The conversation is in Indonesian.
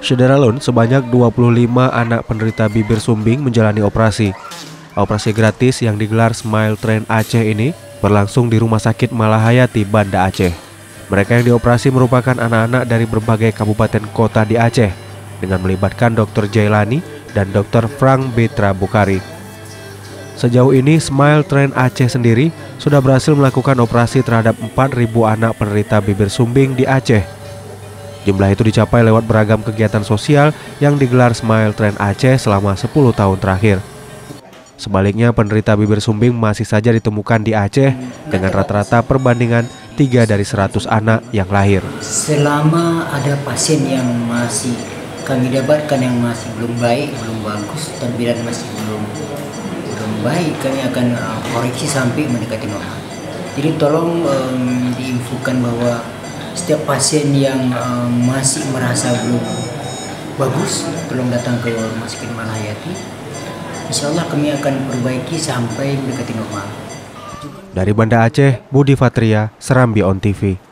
Sederalun, sebanyak 25 anak penderita bibir sumbing menjalani operasi. Operasi gratis yang digelar Smile Train Aceh ini berlangsung di Rumah Sakit Malahayati, Banda Aceh. Mereka yang dioperasi merupakan anak-anak dari berbagai kabupaten kota di Aceh dengan melibatkan Dr. Jailani dan Dr. Frank Betra Bukari. Sejauh ini Smile Train Aceh sendiri sudah berhasil melakukan operasi terhadap 4.000 anak penderita bibir sumbing di Aceh Jumlah itu dicapai lewat beragam kegiatan sosial yang digelar Smile Trend Aceh selama 10 tahun terakhir. Sebaliknya, penderita bibir sumbing masih saja ditemukan di Aceh dengan rata-rata perbandingan 3 dari 100 anak yang lahir. Selama ada pasien yang masih kami dapatkan yang masih belum baik, belum bagus, dan bila masih belum belum baik, kami akan uh, koreksi sampai mendekati normal. Jadi tolong um, diinfokan bahwa setiap pasien yang um, masih merasa belum bagus tolong datang ke rumah sakit Malhayati insya Allah kami akan perbaiki sampai mendekati normal dari Banda Aceh Budi Fatria Serambi On TV